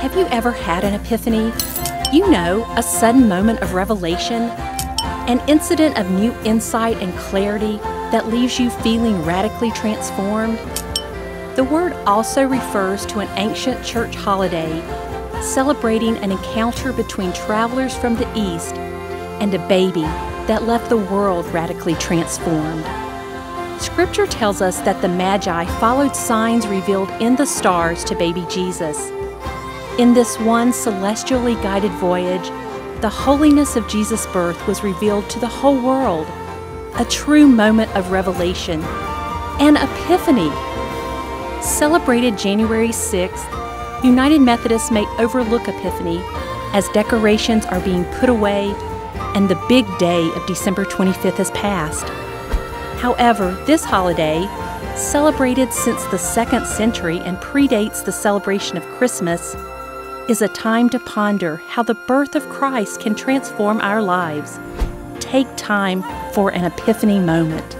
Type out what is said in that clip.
Have you ever had an epiphany? You know, a sudden moment of revelation, an incident of new insight and clarity that leaves you feeling radically transformed. The word also refers to an ancient church holiday celebrating an encounter between travelers from the East and a baby that left the world radically transformed. Scripture tells us that the Magi followed signs revealed in the stars to baby Jesus. In this one celestially guided voyage, the holiness of Jesus' birth was revealed to the whole world, a true moment of revelation, an epiphany. Celebrated January 6th, United Methodists may overlook Epiphany as decorations are being put away and the big day of December 25th has passed. However, this holiday, celebrated since the second century and predates the celebration of Christmas, is a time to ponder how the birth of Christ can transform our lives. Take time for an epiphany moment.